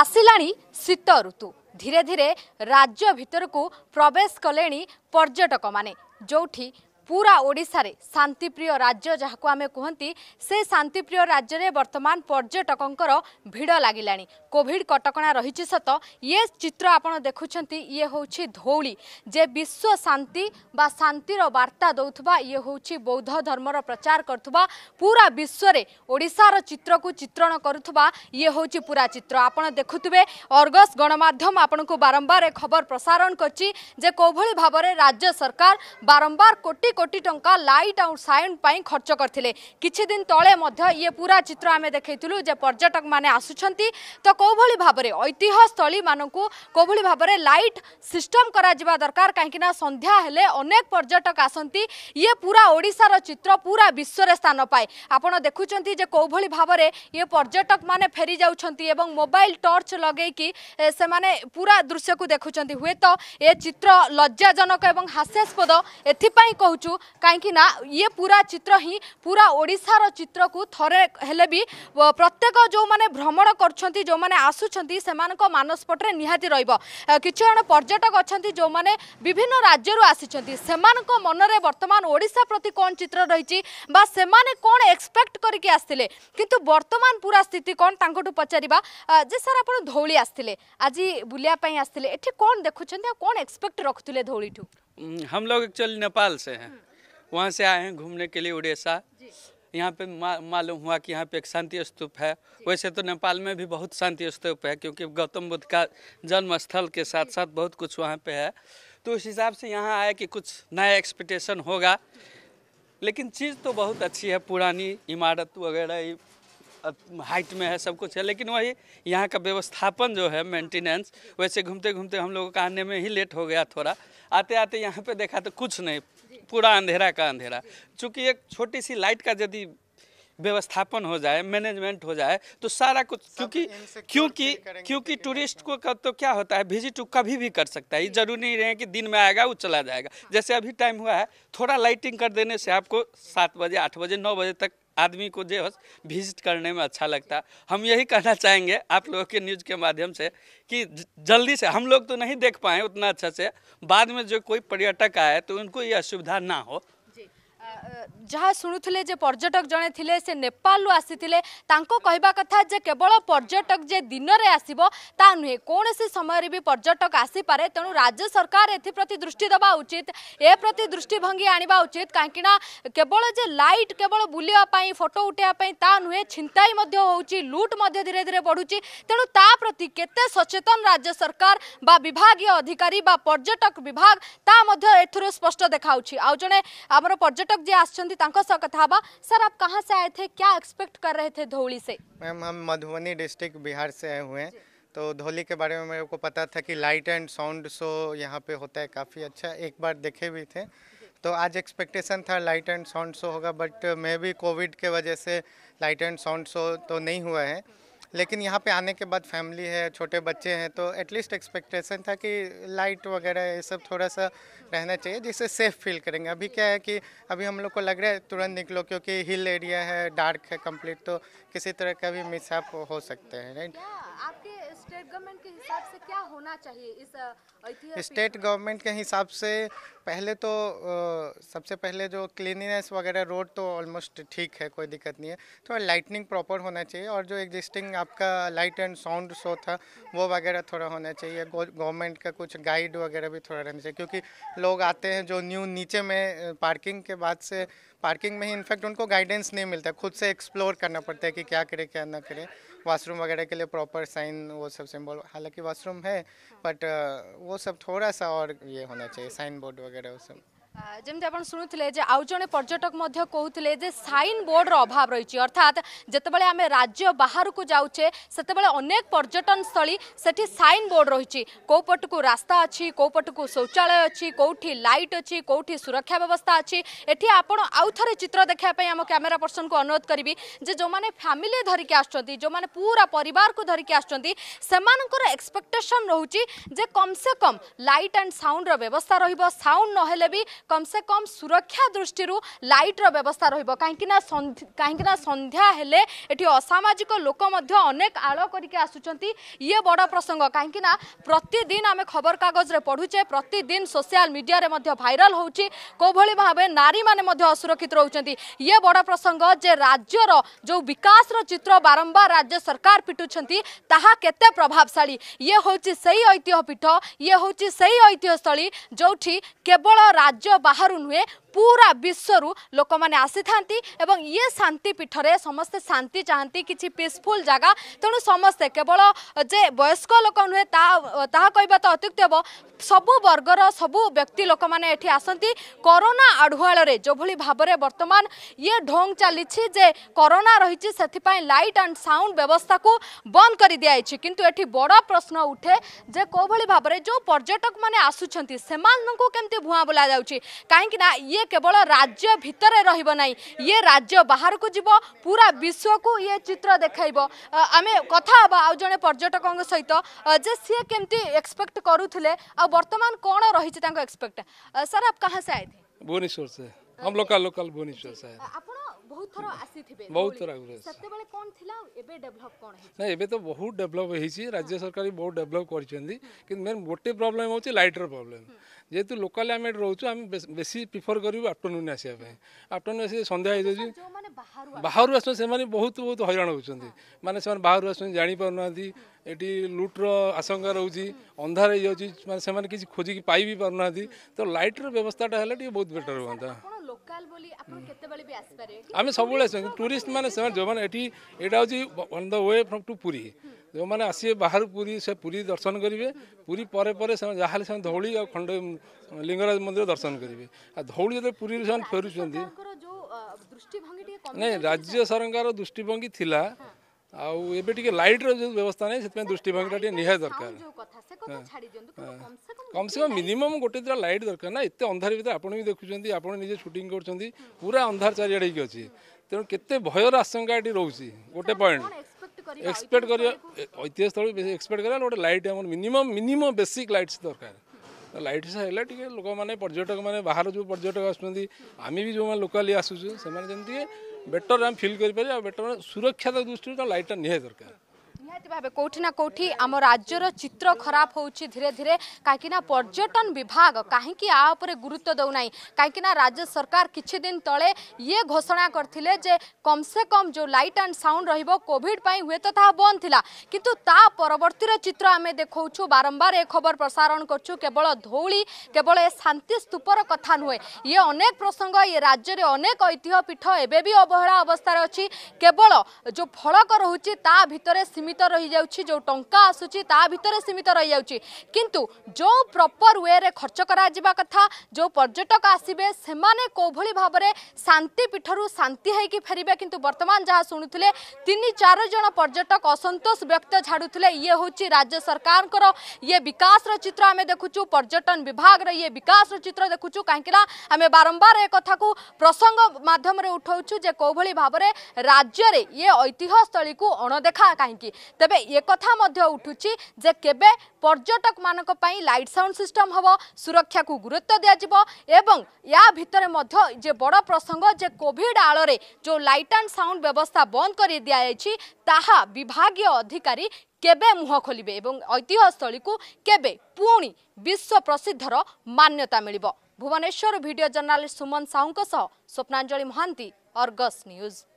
ଆସିଲାଣି ଶୀତ ଋତୁ ଧୀରେ ଧୀରେ ରାଜ୍ୟ ଭିତରକୁ ପ୍ରବେଶ କଲେଣି ପର୍ଯ୍ୟଟକମାନେ ଯେଉଁଠି पूरा ओडार शांतिप्रिय राज्य जहाँ आम कहती से शांतिप्रिय राज्य में बर्तमान पर्यटकों भिड़ लगला कोविड कटक रही सत ये चित्र आप देखुं ये हूँ धौली जे विश्व शांति बा शांतिर बार्ता दौथ्वा ये हूँ बौद्ध धर्मर प्रचार करुवा पूरा विश्व ओडार चित्र को चित्रण करुवा ये हूँ पूरा चित्र आप देखु अर्गस गणमाध्यम आपन को बारंबार खबर प्रसारण कर भाव राज्य सरकार बारंबार कोटि କୋଟି ଟଙ୍କା ଲାଇଟ୍ ଆଉ ସାଉଣ୍ଡ ପାଇଁ ଖର୍ଚ୍ଚ କରିଥିଲେ କିଛି ଦିନ ତଳେ ମଧ୍ୟ ଇଏ ପୁରା ଚିତ୍ର ଆମେ ଦେଖାଇଥିଲୁ ଯେ ପର୍ଯ୍ୟଟକମାନେ ଆସୁଛନ୍ତି ତ କେଉଁଭଳି ଭାବରେ ଐତିହ୍ୟସ୍ଥଳୀମାନଙ୍କୁ କେଉଁଭଳି ଭାବରେ ଲାଇଟ୍ ସିଷ୍ଟମ୍ କରାଯିବା ଦରକାର କାହିଁକିନା ସନ୍ଧ୍ୟା ହେଲେ ଅନେକ ପର୍ଯ୍ୟଟକ ଆସନ୍ତି ଇଏ ପୁରା ଓଡ଼ିଶାର ଚିତ୍ର ପୁରା ବିଶ୍ୱରେ ସ୍ଥାନ ପାଏ ଆପଣ ଦେଖୁଛନ୍ତି ଯେ କେଉଁଭଳି ଭାବରେ ଇଏ ପର୍ଯ୍ୟଟକମାନେ ଫେରି ଯାଉଛନ୍ତି ଏବଂ ମୋବାଇଲ ଟର୍ଚ୍ଚ ଲଗେଇକି ସେମାନେ ପୁରା ଦୃଶ୍ୟକୁ ଦେଖୁଛନ୍ତି ହୁଏତ ଏ ଚିତ୍ର ଲଜ୍ଜାଜନକ ଏବଂ ହାସ୍ୟାସ୍ପଦ ଏଥିପାଇଁ କହୁଛୁ ପାରୁଛୁ କାହିଁକି ନା ଇଏ ପୁରା ଚିତ୍ର ହିଁ ପୁରା ଓଡ଼ିଶାର ଚିତ୍ରକୁ ଥରେ ହେଲେ ବି ପ୍ରତ୍ୟେକ ଯେଉଁମାନେ ଭ୍ରମଣ କରୁଛନ୍ତି ଯେଉଁମାନେ ଆସୁଛନ୍ତି ସେମାନଙ୍କ ମାନସପଟରେ ନିହାତି ରହିବ କିଛି ଜଣ ପର୍ଯ୍ୟଟକ ଅଛନ୍ତି ଯେଉଁମାନେ ବିଭିନ୍ନ ରାଜ୍ୟରୁ ଆସିଛନ୍ତି ସେମାନଙ୍କ ମନରେ ବର୍ତ୍ତମାନ ଓଡ଼ିଶା ପ୍ରତି କ'ଣ ଚିତ୍ର ରହିଛି ବା ସେମାନେ କ'ଣ ଏକ୍ସପେକ୍ଟ କରିକି ଆସିଥିଲେ କିନ୍ତୁ ବର୍ତ୍ତମାନ ପୁରା ସ୍ଥିତି କ'ଣ ତାଙ୍କଠୁ ପଚାରିବା ଯେ ସାର୍ ଆପଣ ଧଉଳି ଆସିଥିଲେ ଆଜି ବୁଲିବା ପାଇଁ ଆସିଥିଲେ ଏଠି କ'ଣ ଦେଖୁଛନ୍ତି ଆଉ କ'ଣ ଏକ୍ସପେକ୍ଟ हम लोग एक्चुअली नेपाल से हैं वहाँ से आए हैं घूमने के लिए उड़ीसा यहाँ पे मालूम हुआ कि यहाँ पे एक शांति स्तूप है वैसे तो नेपाल में भी बहुत शांति स्तूप है क्योंकि गौतम बुद्ध का जन्म स्थल के साथ साथ बहुत कुछ वहाँ पे है तो उस हिसाब से यहाँ आए कि कुछ नया एक्सपेक्टेशन होगा लेकिन चीज़ तो बहुत अच्छी है पुरानी इमारत वगैरह हाइट में है सब कुछ है लेकिन वही यहाँ का व्यवस्थापन जो है मेंटेनेंस वैसे घूमते घूमते हम लोगों का आने में ही लेट हो गया थोड़ा आते आते यहाँ पे देखा तो कुछ नहीं पूरा अंधेरा का अंधेरा चूँकि एक छोटी सी लाइट का यदि व्यवस्थापन हो जाए मैनेजमेंट हो जाए तो सारा कुछ क्योंकि क्योंकि क्योंकि टूरिस्ट को का तो क्या होता है विजिट कभी भी कर सकता है ये जरूरी नहीं रहे कि दिन में आएगा वो चला जाएगा हाँ। जैसे अभी टाइम हुआ है थोड़ा लाइटिंग कर देने से आपको सात बजे आठ बजे नौ बजे तक आदमी को जो विजिट करने में अच्छा लगता हम यही कहना चाहेंगे आप लोगों के न्यूज़ के माध्यम से कि जल्दी से हम लोग तो नहीं देख पाए उतना अच्छा से बाद में जो कोई पर्यटक आए तो उनको ये असुविधा ना हो ଯାହା ଶୁଣୁଥିଲେ ଯେ ପର୍ଯ୍ୟଟକ ଜଣେ ଥିଲେ ସେ ନେପାଳରୁ ଆସିଥିଲେ ତାଙ୍କ କହିବା କଥା ଯେ କେବଳ ପର୍ଯ୍ୟଟକ ଯେ ଦିନରେ ଆସିବ ତା ନୁହେଁ କୌଣସି ସମୟରେ ବି ପର୍ଯ୍ୟଟକ ଆସିପାରେ ତେଣୁ ରାଜ୍ୟ ସରକାର ଏଥିପ୍ରତି ଦୃଷ୍ଟି ଦେବା ଉଚିତ ଏ ପ୍ରତି ଦୃଷ୍ଟିଭଙ୍ଗୀ ଆଣିବା ଉଚିତ କାହିଁକିନା କେବଳ ଯେ ଲାଇଟ୍ କେବଳ ବୁଲିବା ପାଇଁ ଫଟୋ ଉଠାଇବା ପାଇଁ ତା ନୁହେଁ ଛିନ୍ତାଇ ମଧ୍ୟ ହେଉଛି ଲୁଟ୍ ମଧ୍ୟ ଧୀରେ ଧୀରେ ବଢ଼ୁଛି ତେଣୁ ତା ପ୍ରତି କେତେ ସଚେତନ ରାଜ୍ୟ ସରକାର ବା ବିଭାଗୀୟ ଅଧିକାରୀ ବା ପର୍ଯ୍ୟଟକ ବିଭାଗ ତା ମଧ୍ୟ ଏଥିରୁ ସ୍ପଷ୍ଟ ଦେଖାଉଛି ଆଉ ଜଣେ ଆମର ପର୍ଯ୍ୟଟକ दर्शक जी आसो कथा बा सर आप कहाँ से आए थे क्या एक्सपेक्ट कर रहे थे धोली से मैम हम मधुबनी डिस्ट्रिक्ट बिहार से आए हुए हैं तो धोली के बारे में मेरे को पता था कि लाइट एंड साउंड शो यहाँ पे होता है काफ़ी अच्छा एक बार देखे भी थे तो आज एक्सपेक्टेशन था लाइट एंड साउंड शो होगा बट मे भी कोविड के वजह से लाइट एंड साउंड शो तो नहीं हुआ है लेकिन यहाँ पे आने के बाद फैमिली है छोटे बच्चे हैं तो एटलीस्ट एक्सपेक्टेशन था कि लाइट वगैरह ये सब थोड़ा सा रहना चाहिए जिससे सेफ़ फील करेंगे अभी क्या है कि अभी हम लोग को लग रहा है तुरंत निकलो क्योंकि हिल एरिया है डार्क है कंप्लीट तो किसी तरह का भी मिसअप हो सकते हैं राइट स्टेट गवर्नमेंट के हिसाब से क्या होना चाहिए इस स्टेट गवर्नमेंट के हिसाब से पहले तो सबसे पहले जो क्लीनिनेस वगैरह रोड तो ऑलमोस्ट ठीक है कोई दिक्कत नहीं है थोड़ा लाइटनिंग प्रॉपर होना चाहिए और जो एग्जिस्टिंग आपका लाइट एंड साउंड शो था वो वगैरह थोड़ा होना चाहिए गवर्नमेंट का कुछ गाइड वगैरह भी थोड़ा रहना चाहिए क्योंकि लोग आते हैं जो न्यू नीचे में पार्किंग के बाद से पार्किंग में ही इनफैक्ट उनको गाइडेंस नहीं मिलता खुद से एक्सप्लोर करना पड़ता है कि क्या करे क्या ना करें वाशरूम वगैरह के लिए प्रॉपर साइन वो सब सिंबल हालांकि वाशरूम है बट हाँ। वो सब थोड़ा सा और ये होना चाहिए साइन बोर्ड वगैरह वो सब ଯେମିତି ଆପଣ ଶୁଣୁଥିଲେ ଯେ ଆଉ ଜଣେ ପର୍ଯ୍ୟଟକ ମଧ୍ୟ କହୁଥିଲେ ଯେ ସାଇନ୍ ବୋର୍ଡର ଅଭାବ ରହିଛି ଅର୍ଥାତ୍ ଯେତେବେଳେ ଆମେ ରାଜ୍ୟ ବାହାରକୁ ଯାଉଛେ ସେତେବେଳେ ଅନେକ ପର୍ଯ୍ୟଟନସ୍ଥଳୀ ସେଠି ସାଇନ୍ ବୋର୍ଡ ରହିଛି କେଉଁ ପଟକୁ ରାସ୍ତା ଅଛି କେଉଁ ପଟକୁ ଶୌଚାଳୟ ଅଛି କେଉଁଠି ଲାଇଟ୍ ଅଛି କେଉଁଠି ସୁରକ୍ଷା ବ୍ୟବସ୍ଥା ଅଛି ଏଠି ଆପଣ ଆଉ ଥରେ ଚିତ୍ର ଦେଖିବା ପାଇଁ ଆମ କ୍ୟାମେରା ପର୍ସନକୁ ଅନୁରୋଧ କରିବି ଯେ ଯେଉଁମାନେ ଫ୍ୟାମିଲି ଧରିକି ଆସୁଛନ୍ତି ଯେଉଁମାନେ ପୁରା ପରିବାରକୁ ଧରିକି ଆସୁଛନ୍ତି ସେମାନଙ୍କର ଏକ୍ସପେକ୍ଟେସନ୍ ରହୁଛି ଯେ କମ୍ ସେ କମ୍ ଲାଇଟ୍ ଆଣ୍ଡ ସାଉଣ୍ଡର ବ୍ୟବସ୍ଥା ରହିବ ସାଉଣ୍ଡ ନହେଲେ ବି कम से कम सुरक्षा दृष्टि लाइट्र व्यवस्था रहीकिना कहीं सन्ध्या असामाजिक लोक अनेक आल करके आसुंच ये बड़ प्रसंग कहीं प्रतिदिन आम खबर पढ़ुचे प्रतिदिन सोशियाल मीडिया भाइराल होउछि को भली नारी माने असुरक्षित रोच्च ये बड़ प्रसंग जे राज्यर जो विकास चित्र बारंबार राज्य सरकार पिटुछंती प्रभावशा केते प्रभावशाली ये होउछि सेही ऐतिह्य पीठ ये हूँ से ऐतिह्य स्थली जोठी केवल राज्य बाहर नुहे पूरा विश्व लोक मैंने आसी था ये शांति पीठ से समस्ते शांति चाहती किसी पीसफुल जगह तेणु समस्ते केवल जे वयस्क लोक नुहे कहवा तो अत्युक्त हे सब वर्गर सब व्यक्ति लोक मैंने ये आसती करोना आढ़ुआल जो भाई भाव में बर्तमान ये ढोंग चली करोना रही से लाइट एंड साउंड व्यवस्था को बंद कर दिखाई कितु ये बड़ प्रश्न उठे जे कौली भाव में जो पर्यटक मैंने आसुच्च से भुआ बोला जाए कहीं ये केवल राज्य भितर रही ये राज्य बाहर को जीव पूरा विश्व को ये चित्र देखाइब आम कथा आज जन पर्यटक सहित जे सी केमती एक्सपेक्ट करूले आ कौन रही एक्सपेक्ट सर आप कहाँ से आए थे भुवनेश्वर से हम लोकल लोकल भुवनेश्वर से आए ବହୁତ ଥର ଆସିଥିବେ ବହୁତ ଥର ସେତେବେଳେ କ'ଣ ଥିଲା ଏବେ ଡେଭଲପ କ'ଣ ନାଇଁ ଏବେ ତ ବହୁତ ଡେଭଲପ ହେଇଛି ରାଜ୍ୟ ସରକାର ବି ବହୁତ ଡେଭଲପ କରିଛନ୍ତି କିନ୍ତୁ ମେନ୍ ଗୋଟେ ପ୍ରୋବ୍ଲେମ୍ ହେଉଛି ଲାଇଟ୍ର ପ୍ରୋବ୍ଲେମ୍ ଯେହେତୁ ଲୋକାଲ ଆମେ ଏଠି ରହୁଛୁ ଆମେ ବେଶୀ ପ୍ରିଫର କରିବୁ ଆଫ୍ଟରନୁନ୍ ଆସିବା ପାଇଁ ଆଫ୍ଟରନୁନ୍ ଆସି ସନ୍ଧ୍ୟା ହେଇଯାଉଛି ବାହାରୁ ଆସୁଛନ୍ତି ସେମାନେ ବହୁତ ବହୁତ ହଇରାଣ ହେଉଛନ୍ତି ମାନେ ସେମାନେ ବାହାରୁ ଆସୁଛନ୍ତି ଜାଣିପାରୁନାହାନ୍ତି ଏଠି ଲୁଟ୍ର ଆଶଙ୍କା ରହୁଛି ଅନ୍ଧାର ହେଇଯାଉଛି ମାନେ ସେମାନେ କିଛି ଖୋଜିକି ପାଇ ବି ପାରୁନାହାନ୍ତି ତ ଲାଇଟ୍ର ବ୍ୟବସ୍ଥାଟା ହେଲେ ଟିକେ ବହୁତ ବେଟର୍ ହୁଅନ୍ତା ଆମେ ସବୁବେଳେ ଆସିବା ଟୁରିଷ୍ଟ ମାନେ ସେମାନେ ଯେଉଁମାନେ ଏଠି ଏଇଟା ହେଉଛି on the way from to Puri ଯେଉଁମାନେ ଆସିବେ ବାହାରୁ ପୁରୀ ସେ ପୁରୀ ଦର୍ଶନ କରିବେ ପୁରୀ ପରେ ପରେ ସେମାନେ ଯାହା ହେଲେ ସେମାନେ ଧଉଳି ଆଉ ଖଣ୍ଡ ଲିଙ୍ଗରାଜ ମନ୍ଦିର ଦର୍ଶନ କରିବେ ଆଉ ଧଉଳି ଯେତେବେଳେ ପୁରୀରୁ ସେମାନେ ଫେରୁଛନ୍ତି ନାଇଁ ରାଜ୍ୟ ସରକାର ଦୃଷ୍ଟିଭଙ୍ଗୀ ଥିଲା ଆଉ ଏବେ ଟିକେ ଲାଇଟ୍ର ଯେଉଁ ବ୍ୟବସ୍ଥା ନାହିଁ ସେଥିପାଇଁ ଦୃଷ୍ଟିଭଙ୍ଗୀଟା ଟିକେ ନିହାତି ଦରକାର କମ୍ ସେ କମ୍ ମିନିମମ୍ ଗୋଟେ ଦୁଇଟା ଲାଇଟ୍ ଦରକାର ନା ଏତେ ଅନ୍ଧାର ଭିତରେ ଆପଣ ବି ଦେଖୁଛନ୍ତି ଆପଣ ନିଜେ ସୁଟିଂ କରୁଛନ୍ତି ପୁରା ଅନ୍ଧାର ଚାରିଆଡ଼େ ହେଇକି ଅଛି ତେଣୁ କେତେ ଭୟର ଆଶଙ୍କା ଏଠି ରହୁଛି ଗୋଟେ ପଏଣ୍ଟ ଏକ୍ସପେକ୍ଟ କରିବା ଐତିହ୍ୟସ୍ଥଳୀ ଏକ୍ସପେକ୍ଟ କରିବା ଗୋଟେ ଲାଇଟ୍ ଆମର ମିନିମମ୍ ମିନିମମ୍ ବେସିକ୍ ଲାଇଟ୍ସ ଦରକାର तो लाइट से हेल्ला टी लोक मैंने पर्यटक मैंने बाहर जो पर्यटक आसमी भी जो मैं लोकाली आसुच्छे बेटर आम फिल कर बेटर सुरक्षा दृष्टि तो लाइटा निहत दरकार ନିହାତି ଭାବେ କେଉଁଠି ନା କେଉଁଠି ଆମ ରାଜ୍ୟର ଚିତ୍ର ଖରାପ ହେଉଛି ଧୀରେ ଧୀରେ କାହିଁକିନା ପର୍ଯ୍ୟଟନ ବିଭାଗ କାହିଁକି ଆ ଉପରେ ଗୁରୁତ୍ୱ ଦେଉନାହିଁ କାହିଁକିନା ରାଜ୍ୟ ସରକାର କିଛି ଦିନ ତଳେ ଇଏ ଘୋଷଣା କରିଥିଲେ ଯେ କମ୍ ସେ କମ୍ ଯେଉଁ ଲାଇଟ୍ ଆଣ୍ଡ ସାଉଣ୍ଡ ରହିବ କୋଭିଡ଼ ପାଇଁ ହୁଏତ ତାହା ବନ୍ଦ ଥିଲା କିନ୍ତୁ ତା ପରବର୍ତ୍ତୀର ଚିତ୍ର ଆମେ ଦେଖାଉଛୁ ବାରମ୍ବାର ଏ ଖବର ପ୍ରସାରଣ କରୁଛୁ କେବଳ ଧଉଳି କେବଳ ଏ ଶାନ୍ତି ସ୍ତୂପର କଥା ନୁହେଁ ଇଏ ଅନେକ ପ୍ରସଙ୍ଗ ଇଏ ରାଜ୍ୟରେ ଅନେକ ଐତିହ୍ୟ ପୀଠ ଏବେ ବି ଅବହେଳା ଅବସ୍ଥାରେ ଅଛି କେବଳ ଯେଉଁ ଫଳକ ରହୁଛି ତା ଭିତରେ ସୀମିତ रही जा जो टा आसूर सीमित रही जाऊँगी जो प्रपर वे खर्च करा कथा जो पर्यटक आसबे से कौली भाव शांतिपीठ शांति फेर कि बर्तमान जहाँ शुणुते तीन चार जन पर्यटक असंतोष व्यक्त झाड़ूते ये हूँ राज्य सरकार ये विकास चित्र आम देखु पर्यटन विभाग ये विकास चित्र देखु कहीं आम बारंबार एक कथा प्रसंग मध्यम उठाऊ कौली भाव राज्य ये ऐतिह्यस्थल को अणदेखा कहीं ତେବେ ଏକଥା ମଧ୍ୟ ଉଠୁଛି ଯେ କେବେ ପର୍ଯ୍ୟଟକମାନଙ୍କ ପାଇଁ ଲାଇଟ୍ ସାଉଣ୍ଡ ସିଷ୍ଟମ୍ ହେବ ସୁରକ୍ଷାକୁ ଗୁରୁତ୍ୱ ଦିଆଯିବ ଏବଂ ୟା ଭିତରେ ମଧ୍ୟ ଯେ ବଡ଼ ପ୍ରସଙ୍ଗ ଯେ କୋଭିଡ୍ ଆଳରେ ଯେଉଁ ଲାଇଟ୍ ଆଣ୍ଡ ସାଉଣ୍ଡ ବ୍ୟବସ୍ଥା ବନ୍ଦ କରି ଦିଆଯାଇଛି ତାହା ବିଭାଗୀୟ ଅଧିକାରୀ କେବେ ମୁହଁ ଖୋଲିବେ ଏବଂ ଐତିହ୍ୟସ୍ଥଳୀକୁ କେବେ ପୁଣି ବିଶ୍ୱ ପ୍ରସିଦ୍ଧର ମାନ୍ୟତା ମିଳିବ ଭୁବନେଶ୍ୱର ଭିଡ଼ିଓ ଜର୍ନାଲିଷ୍ଟ ସୁମନ ସାହୁଙ୍କ ସହ ସ୍ୱପ୍ନାଞ୍ଜଳି ମହାନ୍ତି ଅର୍ଗସ୍ ନ୍ୟୁଜ୍